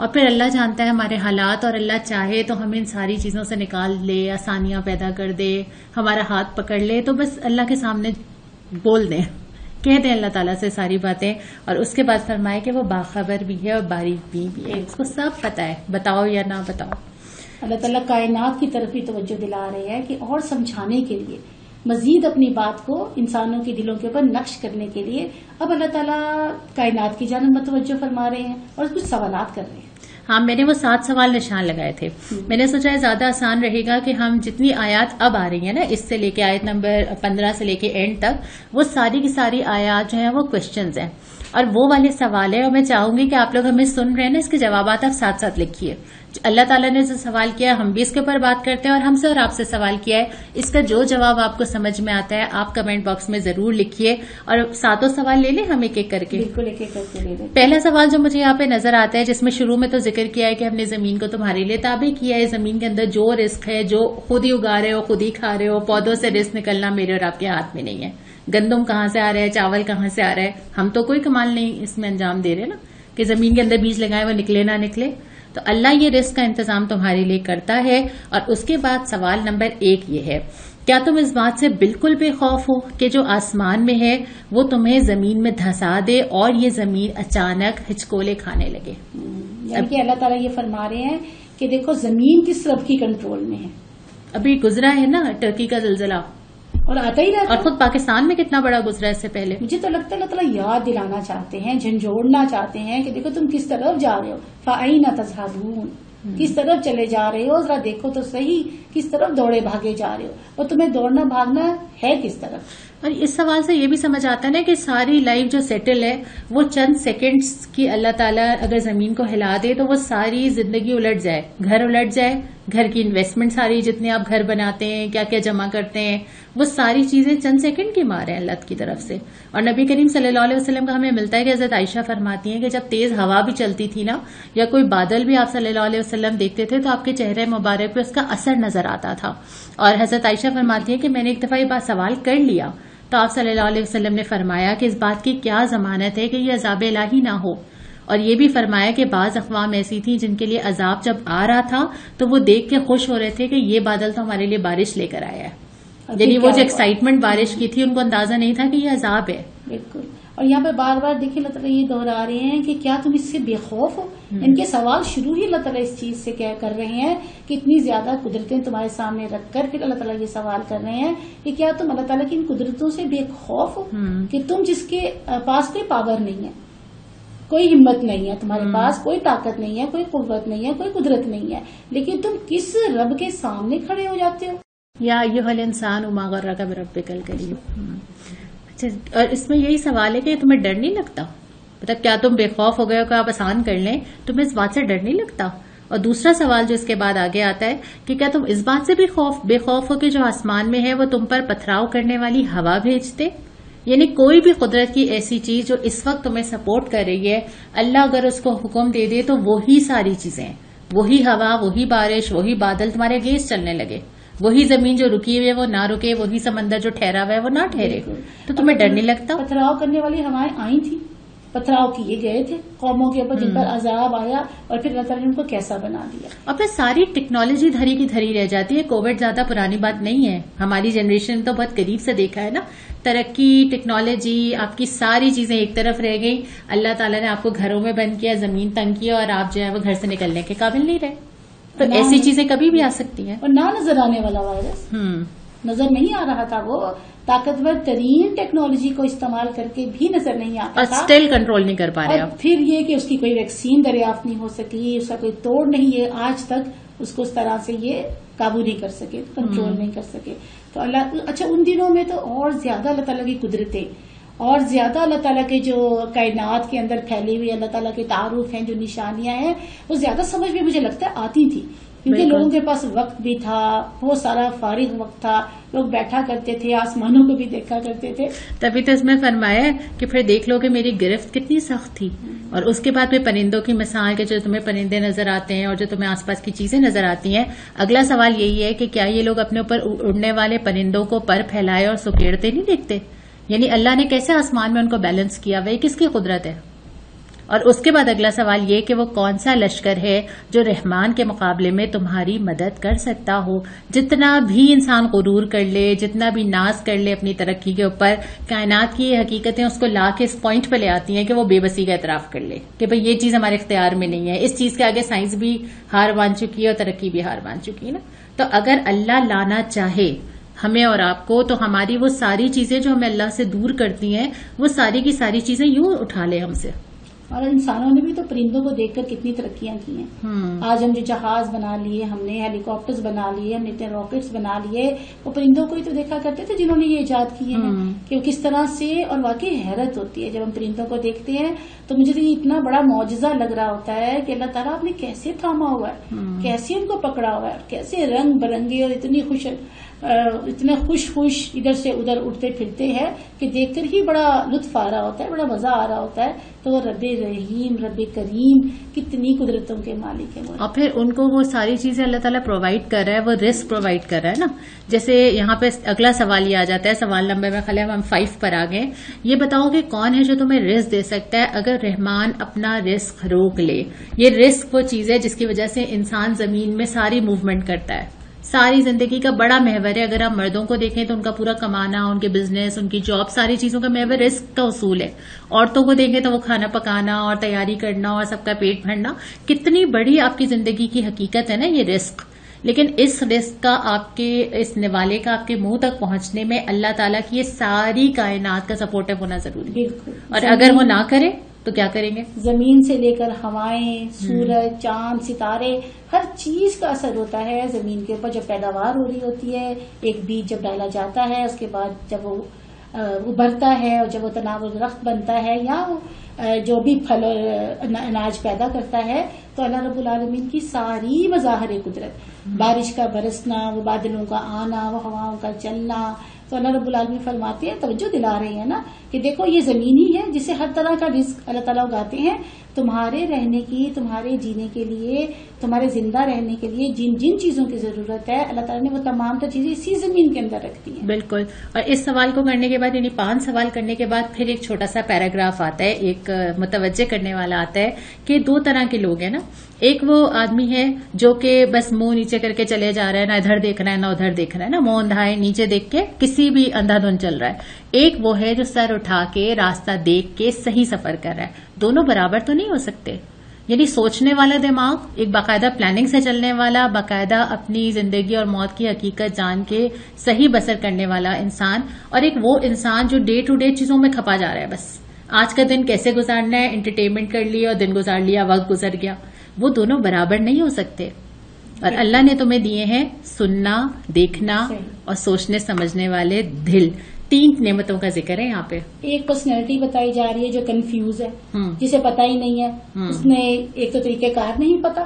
और फिर अल्लाह जानता है हमारे हालात, और अल्लाह चाहे तो हम इन सारी चीज़ों से निकाल ले, आसानियाँ पैदा कर दे, हमारा हाथ पकड़ ले तो बस अल्लाह के सामने बोल दें। कह दें अल्लाह ताला से सारी बातें और उसके बाद फरमाए कि वो बाखबर भी है और बारीक भी, भी है। उसको सब पता है। बताओ या ना बताओ। अल्लाह ताला कायनात की तरफ़ ही तवज्जो दिला रहे हैं कि और समझाने के लिए मजीद अपनी बात को इंसानों के दिलों के ऊपर नक्श करने के लिए अब अल्लाह ताला कायनात की जानब मतवजो फरमा रहे हैं और कुछ सवाल कर रहे हैं। हाँ मैंने वो सात सवाल निशान लगाए थे। मैंने सोचा है ज़्यादा आसान रहेगा कि हम जितनी आयात अब आ रही है ना इससे लेके आयत नंबर पंद्रह से लेके एंड तक वो सारी की सारी आयात जो है वो क्वेश्चन हैं। और वो वाले सवाल है और मैं चाहूँगी कि आप लोग हमें सुन रहे हैं ना इसके जवाब आप साथ साथ लिखिए। अल्लाह ताला ने जो सवाल किया है हम भी इसके ऊपर बात करते हैं और हमसे और आपसे सवाल किया है। इसका जो जवाब आपको समझ में आता है आप कमेंट बॉक्स में ज़रूर लिखिए और सातों सवाल ले लें हम एक एक करके। बिल्कुल एक एक करके ले लें। पहला सवाल जो मुझे यहाँ पे नज़र आता है जिसमें शुरू में तो ज़िक्र किया है कि हमने ज़मीन को तुम्हारे लिए ताबे किया है। ज़मीन के अंदर जो रिस्क है जो खुद ही उगा रहे हो खुद ही खा रहे हो पौधों से रिस्क निकलना मेरे और आपके हाथ में नहीं है। गंदम कहाँ से आ रहा है चावल कहाँ से आ रहा है? हम तो कोई कमाल नहीं इसमें अंजाम दे रहे ना कि ज़मीन के अंदर बीज लगाए वो निकले ना निकले। तो अल्लाह ये रिस्क का इंतज़ाम तुम्हारे लिए करता है और उसके बाद सवाल नंबर एक ये है क्या तुम इस बात से बिल्कुल बेखौफ हो कि जो आसमान में है वो तुम्हें ज़मीन में धसा दे और ये ज़मीन अचानक हिचकोले खाने लगे? यानी कि अल्लाह ताला ये फरमा रहे हैं कि देखो ज़मीन किस रब की कंट्रोल में है? अभी गुजरा है ना टर्की का जलजला। और आता ही रहता और खुद पाकिस्तान में कितना बड़ा गुजरा इससे पहले? मुझे तो लगता है अल्लाह याद दिलाना चाहते हैं झंझोड़ना चाहते हैं कि देखो तुम किस तरफ़ जा रहे हो। फाई ना तजहादून किस तरफ़ चले जा रहे हो? जरा देखो तो सही किस तरफ़ दौड़े भागे जा रहे हो? और तुम्हें दौड़ना भागना है किस तरफ़? और इस सवाल से ये भी समझ आता है ना कि सारी लाइफ जो सेटल है वो चंद सेकंड्स की अल्लाह ताला अगर ज़मीन को हिला दे तो वो सारी ज़िंदगी उलट जाए घर उलट जाए घर की इन्वेस्टमेंट सारी जितने आप घर बनाते हैं क्या क्या जमा करते हैं, वो सारी चीज़ें चंद सेकंड की मार है अल्लाह की तरफ़ से। और नबी करीम सल्लल्लाहु अलैहि वसल्लम का हमें मिलता है कि हज़रत आयशा फरमाती हैं कि जब तेज हवा भी चलती थी ना, या कोई बादल भी आप सल्लल्लाहु अलैहि वसल्लम देखते थे तो आपके चेहरे मुबारक पे उसका असर नज़र आता था। और हज़रत आयशा फरमाती है कि मैंने एक दफ़ा ये बात सवाल कर लिया तो आप सल्लल्लाहु अलैहि वसल्लम ने फरमाया कि इस बात की क्या जमानत है कि यह अजाब इलाही ना हो। और ये भी फरमाया कि बाज अफवाम ऐसी थी जिनके लिए अजाब जब आ रहा था तो वो देख के खुश हो रहे थे कि ये बादल तो हमारे लिए बारिश लेकर आया है। यानी वो जो एक्साइटमेंट बारिश की थी उनको अंदाज़ा नहीं था कि ये अजाब है। बिल्कुल। और यहाँ पे बार बार देखिए अल्लाह ये दोहरा रहे हैं कि क्या तुम इससे बेखौफ हो? हम्म। इनके सवाल शुरू ही अल्लाह इस चीज़ से क्या कर रहे हैं कि इतनी ज़्यादा कुदरतें तुम्हारे सामने रखकर फिर अल्लाह ताला ये सवाल कर रहे हैं कि क्या तुम अल्लाह ताला की इन कुदरतों से बेखौफ हो? हम्म। कि तुम जिसके पास कोई पावर नहीं है। कोई हिम्मत नहीं है तुम्हारे हम्म। पास कोई ताकत नहीं है कोई कुत नहीं है कोई कुदरत नहीं है। लेकिन तुम किस रब के सामने खड़े हो जाते हो? या ये हल इंसान उमागर का रब कल हम्म। अच्छा और इसमें यही सवाल है कि तुम्हें डर नहीं लगता? मतलब क्या तुम बेखौफ हो गए हो आप आसान कर लें? तुम्हें इस बात से डर नहीं लगता? और दूसरा सवाल जो इसके बाद आगे आता है कि क्या तुम इस बात से भी खौफ बेखौफ हो कि जो आसमान में है वो तुम पर पथराव करने वाली हवा भेजते? यानी कोई भी कुदरत की ऐसी चीज़ जो इस वक्त तुम्हें सपोर्ट कर रही है अल्लाह अगर उसको हुक्म दे दे तो वही सारी चीज़ें वही हवा वही बारिश वही बादल तुम्हारे गेस चलने लगे। वही ज़मीन जो रुकी हुई है वो ना रुके वही समंदर जो ठहरा हुआ है वो ना ठहरे। तो तुम्हें डर नहीं लगता? पथराव करने वाली हवाएँ आई थी। पथराव किए गए थे कौमों के ऊपर जिन पर हम्म। अजाब आया और फिर अल्लाह ने उनको कैसा बना दिया। और फिर सारी टेक्नोलॉजी धरी की धरी रह जाती है। कोविड ज़्यादा पुरानी बात नहीं है। हमारी जनरेशन तो बहुत करीब से देखा है ना। तरक्की टेक्नोलॉजी आपकी सारी चीज़ें एक तरफ़ रह गई। अल्लाह ताला ने आपको घरों में बंद किया ज़मीन तंग किया और आप जो है वो घर से निकलने के काबिल नहीं रहे। तो ऐसी चीज़ें कभी भी आ सकती हैं। और ना नज़र आने वाला वायरस हम्म। नज़र नहीं आ रहा था वो। ताकतवर तरीन टेक्नोलॉजी को इस्तेमाल करके भी नज़र नहीं आता था। स्टिल कंट्रोल नहीं कर पा रहे फिर ये कि उसकी कोई वैक्सीन दरियाफ्त नहीं हो सकी उसका कोई तोड़ नहीं है आज तक उसको उस तरह से ये काबू नहीं कर सके कंट्रोल हम्म। नहीं कर सके। तो अल्लाह अच्छा उन दिनों में तो और ज़्यादा अल्लाह तला की कुदरतें और ज़्यादा अल्लाह तला के जो कायनात के अंदर फैली हुई अल्लाह तला के तारुफ हैं, जो निशानियाँ हैं, वो ज़्यादा समझ में मुझे लगता है आती थी। क्योंकि लोगों के पास वक्त भी था बहुत सारा फारिग वक्त था। लोग बैठा करते थे आसमानों को भी देखा करते थे। तभी तो इसमें फरमाया कि फिर देख लो कि मेरी गिरफ्त कितनी सख्त थी। और उसके बाद फिर परिंदों की मिसाल के जो तुम्हें परिंदे नज़र आते हैं और जो तुम्हें आसपास की चीज़ें नज़र आती हैं अगला सवाल यही है कि क्या ये लोग अपने ऊपर उड़ने वाले परिंदों को पर फैलाए और सुकेड़ते नहीं देखते? यानी अल्लाह ने कैसे आसमान में उनको बैलेंस किया? हुआ है किसकी कुदरत है? और उसके बाद अगला सवाल ये कि वो कौन सा लश्कर है जो रहमान के मुकाबले में तुम्हारी मदद कर सकता हो? जितना भी इंसान गुरूर कर ले, जितना भी नाज कर ले अपनी तरक्की के ऊपर, कायनात की ये हकीकतें उसको ला के इस पॉइंट पर ले आती हैं कि वो बेबसी का एतराफ कर ले, कि भाई ये चीज़ हमारे इख्तियार में नहीं है। इस चीज़ के आगे साइंस भी हार मान चुकी है और तरक्की भी हार मान चुकी है ना? तो अगर अल्लाह लाना चाहे हमें और आपको तो हमारी वो सारी चीज़ें जो हमें अल्लाह से दूर करती हैं, वो सारी की सारी चीज़ें यूँ उठा ले हमसे। और इंसानों ने भी तो परिंदों को देखकर कितनी तरक्कियाँ की हैं हम्म आज हम जो जहाज़ बना लिए हमने हेलीकॉप्टर्स बना लिए हमने इतने रॉकेट्स बना लिए वो परिंदों को ही तो देखा करते थे जिन्होंने ये इजाद किए हैं हम्म। कि वो किस तरह से और वाकई हैरत होती है जब हम परिंदों को देखते हैं तो मुझे तो ये इतना बड़ा मुआजिजा लग रहा होता है कि अल्लाह ताला आपने कैसे थामा हुआ है हम्म। कैसे उनको पकड़ा हुआ है कैसे रंग बिरंगे और इतनी खुश इतने खुश खुश इधर से उधर उठते फिरते हैं कि देखकर ही बड़ा लुत्फ आ रहा होता है बड़ा मज़ा आ रहा होता है तो रब रहीम रब करीम, कितनी कुदरतों के मालिक है और फिर उनको वो सारी चीज़ें अल्लाह ताला प्रोवाइड कर रहा है, वो रिस्क प्रोवाइड कर रहा है ना। जैसे यहाँ पे अगला सवाल ये आ जाता है, सवाल नंबर में खाली हम फाइव पर आ गए। ये बताओ कि कौन है जो तुम्हें रिस्क दे सकता है अगर रहमान अपना रिस्क रोक ले? ये रिस्क वो चीज़ है जिसकी वजह से इंसान ज़मीन में सारी मूवमेंट करता है। सारी ज़िंदगी का बड़ा महवर है। अगर आप मर्दों को देखें तो उनका पूरा कमाना उनके बिज़नेस उनकी जॉब सारी चीज़ों का महवर रिस्क का उसूल है। औरतों को देखें तो वो खाना पकाना और तैयारी करना और सबका पेट भरना कितनी बड़ी आपकी ज़िंदगी की हकीकत है ना ये रिस्क लेकिन इस रिस्क का आपके इस निवाले का आपके मुँह तक पहुँचने में अल्लाह ताला की ये सारी कायनात का सपोर्टिव होना ज़रूरी है। और अगर वो ना करे तो क्या करेंगे? ज़मीन से लेकर हवाएँ सूरज चाँद सितारे हर चीज़ का असर होता है ज़मीन के ऊपर जब पैदावार हो रही होती है। एक बीज जब डाला जाता है उसके बाद जब वो उभरता है और जब वो तनाव दरख्त बनता है या वो, जो भी फल और अनाज पैदा करता है तो अल्लाह रब्बुल आलमीन की सारी मज़ाहर कुदरत। बारिश का बरसना वो बादलों का आना वो हवाओं का चलना तो अल्लाह रब्बुल आलमीन फरमाते हैं, तवज्जो दिला रहे हैं ना, कि देखो ये ज़मीन ही है जिसे हर तरह का रिस्क अल्लाह ताला उगाते हैं तुम्हारे रहने की तुम्हारे जीने के लिए, तुम्हारे ज़िंदा रहने के लिए जिन जिन चीज़ों की ज़रूरत है, अल्लाह ताला ने वो तमाम तो चीज़ें इसी ज़मीन के अंदर रख दी हैं। बिल्कुल। और इस सवाल को करने के बाद, यानी पाँच सवाल करने के बाद फिर एक छोटा सा पैराग्राफ आता है, एक मुतवज्जे करने वाला आता है कि दो तरह के लोग हैं ना। एक वो आदमी है जो कि बस मुँह नीचे करके चले जा रहा है, ना इधर देख रहा है, ना उधर देख रहा है, ना मुँह अंधा है, नीचे देख के किसी भी अंधाधुन चल रहा है। एक वो है जो सर उठा के रास्ता देख के सही सफ़र कर रहा है। दोनों बराबर तो नहीं हो सकते। यानी सोचने वाला दिमाग एक बाकायदा प्लानिंग से चलने वाला बाकायदा अपनी ज़िंदगी और मौत की हकीकत जान के सही बसर करने वाला इंसान और एक वो इंसान जो डे टू डे चीज़ों में खपा जा रहा है बस। आज का दिन कैसे गुजारना है एंटरटेनमेंट कर लिया और दिन गुजार लिया वक्त गुजर गया। वो दोनों बराबर नहीं हो सकते। और अल्लाह ने तुम्हें दिए हैं सुनना देखना और सोचने समझने वाले दिल। तीन नेमतों का ज़िक्र है यहाँ पे। एक पर्सनैलिटी बताई जा रही है जो कंफ्यूज है हम्म। जिसे पता ही नहीं है। हम्म। उसने एक तो तरीकेकार नहीं पता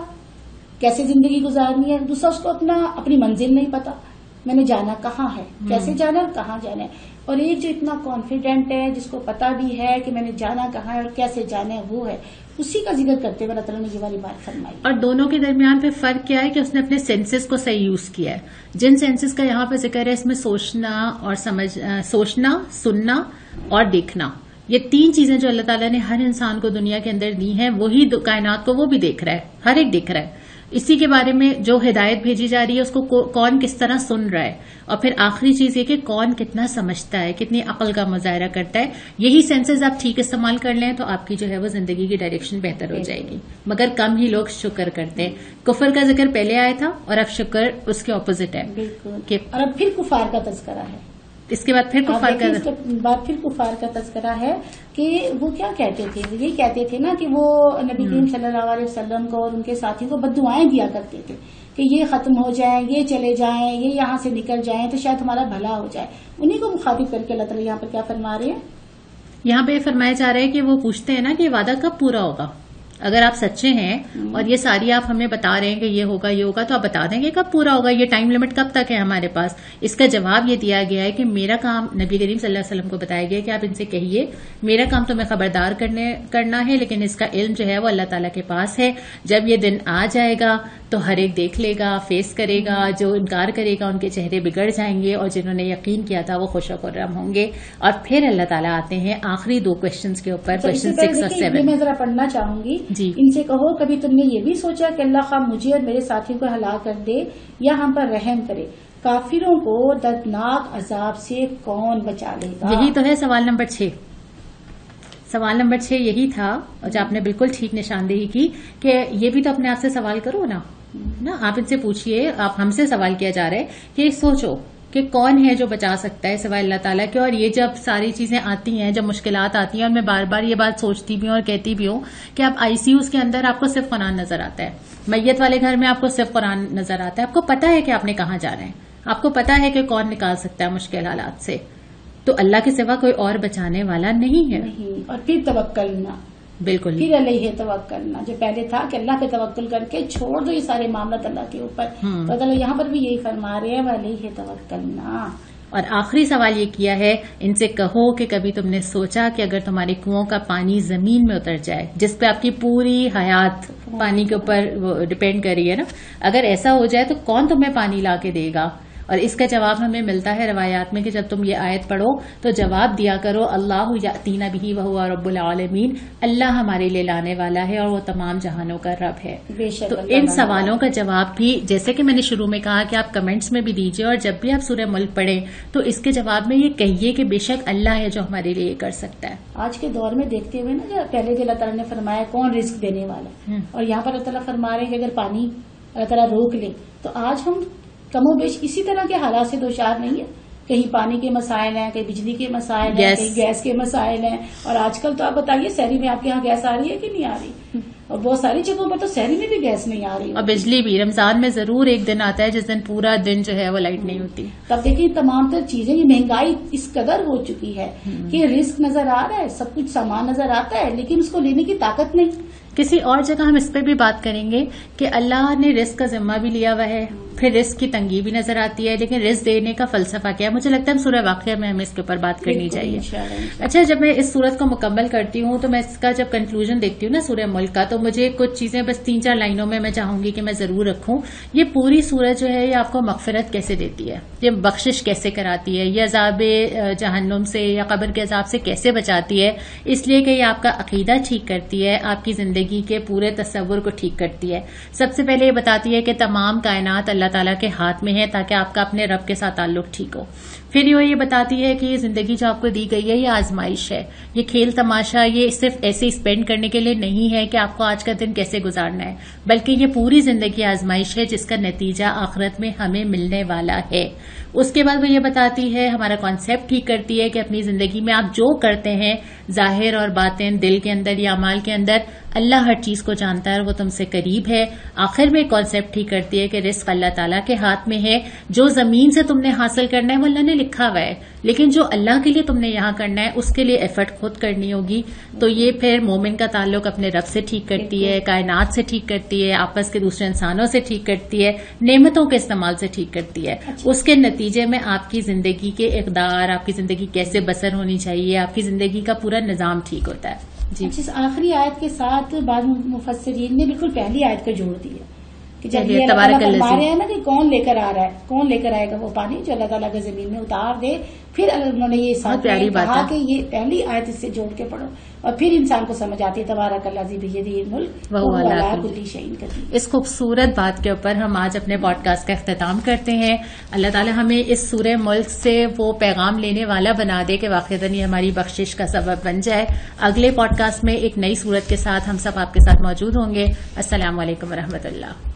कैसे ज़िंदगी गुजारनी है दूसरा उसको अपना अपनी मंजिल नहीं पता। मैंने जाना कहाँ है कैसे जाना है और कहाँ जाना है। और एक जो इतना कॉन्फिडेंट है जिसको पता भी है कि मैंने जाना कहाँ है और कैसे जाना है वो है। उसी का ज़िक्र करते हुए अल्लाह ने ये वाली बात फरमाई। और दोनों के दरमियान पे फ़र्क क्या है कि उसने अपने सेंसेस को सही यूज़ किया है। जिन सेंसेस का यहाँ पे ज़िक्र है इसमें सोचना और समझ आ, सोचना सुनना और देखना। ये तीन चीज़ें जो अल्लाह ताला ने हर इंसान को दुनिया के अंदर दी हैं वही कायनात को वो भी देख रहा है हर एक देख रहा है। इसी के बारे में जो हिदायत भेजी जा रही है उसको कौन किस तरह सुन रहा है? और फिर आखिरी चीज़ ये कि कौन कितना समझता है कितनी अकल का मुजाहरा करता है। यही सेंसेस आप ठीक इस्तेमाल कर लें तो आपकी जो है वो ज़िंदगी की डायरेक्शन बेहतर हो जाएगी। मगर कम ही लोग शुक्र करते हैं। कुफर का ज़िक्र पहले आया था और अब शुक्र उसके ऑपोजिट है। कि और अब फिर कुफार का तस्करा है। इसके बाद फिर कुफार का इसके बाद फिर कुफार का तस्करा है कि वो क्या कहते थे? ये कहते थे ना कि वो नबी करीम सल्लल्लाहु अलैहि वसल्लम को और उनके साथियों को बददुआएँ दिया करते थे कि ये खत्म हो जाए ये चले जाए ये यहाँ से निकल जाए तो शायद हमारा भला हो जाए। उन्हीं को मुखातिब करके अल्लाह ताला यहाँ पर क्या फरमा रहे हैं? यहाँ पे फरमाया जा रहा है कि वो पूछते हैं ना कि वादा कब पूरा होगा? अगर आप सच्चे हैं और ये सारी आप हमें बता रहे हैं कि ये होगा ये होगा तो आप बता देंगे कब पूरा होगा ये टाइम लिमिट कब तक है हमारे पास? इसका जवाब ये दिया गया है कि मेरा काम नबी करीम सल्लल्लाहु अलैहि वसल्लम को बताया गया कि आप इनसे कहिए मेरा काम तो मैं खबरदार करने करना है लेकिन इसका इल्म जो है वो अल्लाह ताला के पास है। जब ये दिन आ जाएगा तो हर एक देख लेगा फेस करेगा जो इनकार करेगा उनके चेहरे बिगड़ जाएँगे और जिन्होंने यकीन किया था वो खुश खुर्रम होंगे। और फिर अल्लाह ताला आते हैं आखिरी दो क्वेश्चंस के ऊपर क्वेश्चन सिक्स और सेवन मैं जरा पढ़ना चाहूँगी। जी। इनसे कहो कभी तुमने ये भी सोचा कि अल्लाह खा मुझे और मेरे साथियों को हला कर दे या हम पर रहम करे? काफिरों को दर्दनाक अजाब से कौन बचा लेगा? यही तो है सवाल नंबर छह। सवाल नंबर छह यही था और जो आपने बिल्कुल ठीक निशानदेही की कि ये भी तो अपने आप से सवाल करो ना। ना, आप इनसे पूछिए, आप हमसे सवाल किया जा रहा है कि सोचो कि कौन है जो बचा सकता है सिवाय अल्लाह ताला के, और ये जब सारी चीज़ें आती हैं, जब मुश्किलात आती हैं, और मैं बार बार ये बात सोचती भी हूँ और कहती भी हूँ कि आप आईसीयू के अंदर आपको सिर्फ़ कुरान नज़र आता है। मैयत वाले घर में आपको सिर्फ़ कुरान नज़र आता है। आपको पता है कि आपने कहाँ जाना है। आपको पता है कि कौन निकाल सकता है मुश्किल हालात से। तो अल्लाह के सिवा कोई और बचाने वाला नहीं है। नहीं, और फिर तवक्कल ना। बिल्कुल। फिर अल्लाह है तवक्कल ना। जो पहले था कि अल्लाह पे तवक्कल करके छोड़ दो ये सारे मामला अल्लाह के ऊपर। हम्म। तो अल्लाह यहाँ पर भी यही फरमा रहे हैं वाले है तवक्कल ना। और आखिरी सवाल ये किया है इनसे कहो कि कभी तुमने सोचा कि अगर तुम्हारे कुओं का पानी ज़मीन में उतर जाए जिस पे आपकी पूरी हयात पानी के ऊपर डिपेंड कर रही है ना अगर ऐसा हो जाए तो कौन तुम्हें पानी ला के देगा? और इसका जवाब हमें मिलता है रवायात में कि जब तुम ये आयत पढ़ो तो जवाब दिया करो अल्लाह यातीना भी वह रब्बुल आलमीन। अल्लाह हमारे लिए लाने वाला है और वो तमाम जहानों का रब है। तो इन सवालों का जवाब भी जैसे कि मैंने शुरू में कहा कि आप कमेंट्स में भी दीजिए और जब भी आप सूर्य मुल्क पढ़ें तो इसके जवाब में ये कहिए कि बेशक अल्लाह है जो हमारे लिए कर सकता है। आज के दौर में देखते हुए ना पहले अल्लाह ताला ने फरमाया कौन रिस्क देने वाला हम्म। और यहाँ पर अल्लाह फरमा रहे हैं कि अगर पानी अल्लाह तला रोक ले तो आज हम कमोबेश इसी तरह के हालात से दो चार नहीं है। कहीं पानी के मसाइल हैं कहीं बिजली के मसाइल हैं। कहीं गैस के मसाइल हैं। और आजकल तो आप बताइए शहरी में आपके यहाँ गैस आ रही है कि नहीं आ रही? और बहुत सारी जगहों पर तो शहरी में भी गैस नहीं आ रही और बिजली भी रमज़ान में ज़रूर एक दिन आता है जिस दिन पूरा दिन जो है वो लाइट नहीं होती। तब देखिए तमाम तर चीज़ें ये महँगाई इस कदर हो चुकी है हम्म। कि रिस्क नज़र आ रहा है सब कुछ सामान नज़र आता है लेकिन उसको लेने की ताकत नहीं। किसी और जगह हम इस पर भी बात करेंगे कि अल्लाह ने रिस्क का जिम्मा भी लिया हुआ है फिर रिस्क की तंगी भी नज़र आती है लेकिन रिस्क देने का फलसफा क्या है? मुझे लगता है हम सूर्य वाक्य में हमें इसके ऊपर बात करनी चाहिए। अच्छा जब मैं इस सूरत को मुकम्मल करती हूँ तो मैं इसका जब कंक्लूजन देखती हूँ ना सूर्य मुल्क का तो मुझे कुछ चीज़ें बस तीन चार लाइनों में मैं चाहूँगी कि मैं ज़रूर रखूँ। ये पूरी सूरत जो है ये आपको मगफिरत कैसे देती है? ये बख्शिश कैसे कराती है? ये अजाब जहन्नुम से या कबर के अजाब से कैसे बचाती है? इसलिए कि ये आपका अकीदा ठीक करती है आपकी ज़िंदगी के पूरे तस्वुर को ठीक करती है। सबसे पहले ये बताती है कि तमाम कायनात अल्लाह ताला के हाथ में है ताकि आपका अपने रब के साथ ताल्लुक ठीक हो। फिर ये ये बताती है कि ये ज़िंदगी जो आपको दी गई है, ये आजमाइश है। ये खेल तमाशा, ये सिर्फ़ ऐसे स्पेंड करने के लिए नहीं है कि आपको आज का दिन कैसे गुजारना है, बल्कि ये पूरी ज़िंदगी आजमाइश है जिसका नतीजा आखिरत में हमें मिलने वाला है। उसके बाद वो ये बताती है हमारा कॉन्सेप्ट ठीक करती है कि अपनी ज़िंदगी में आप जो करते हैं ज़ाहिर और बातें दिल के अंदर या अमाल के अंदर अल्लाह हर चीज़ को जानता है और वो तुमसे करीब है। आखिर में कॉन्सेप्ट ठीक करती है कि रिस्क अल्लाह ताला के हाथ में है। जो ज़मीन से तुमने हासिल करना है वो अल्लाह ने लिखा हुआ है। लेकिन जो अल्लाह के लिए तुमने यहाँ करना है उसके लिए एफर्ट खुद करनी होगी। तो ये फिर मोमिन का ताल्लुक अपने रब से ठीक करती है कायनात से ठीक करती है आपस के दूसरे इंसानों से ठीक करती है नेमतों के इस्तेमाल से ठीक करती है। उसके नतीजे में आपकी ज़िंदगी के इकदार, आपकी ज़िंदगी कैसे बसर होनी चाहिए, आपकी ज़िंदगी का पूरा निज़ाम ठीक होता है। जी। जिस इस आखिरी आयत के साथ बाद मुफसरीन ने बिल्कुल पहली आयत को जोड़ दिया। कि जब ये तबारक फरमा रहे हैं ना कि कौन लेकर आ रहा है कौन लेकर आएगा वो पानी जो अल्लाह ताला के ज़मीन में उतार दे फिर उन्होंने ये साथ प्यारी बात कहा कि ये पहली आयत इससे जोड़ के पढ़ो और फिर इंसान को समझ आती है तबारक मुल्क शैइन कदीर। इस खूबसूरत बात के ऊपर हम आज अपने पॉडकास्ट का अख्ताम करते हैं। अल्लाह ताला हमें इस सूर्य मुल्क से वो पैगाम लेने वाला बना दे कि वाकईतन ये हमारी बख्शिश का सबब बन जाए। अगले पॉडकास्ट में एक नई सूरत के साथ हम सब आपके साथ मौजूद होंगे। अस्सलाम वालेकुम रहमतुल्लाह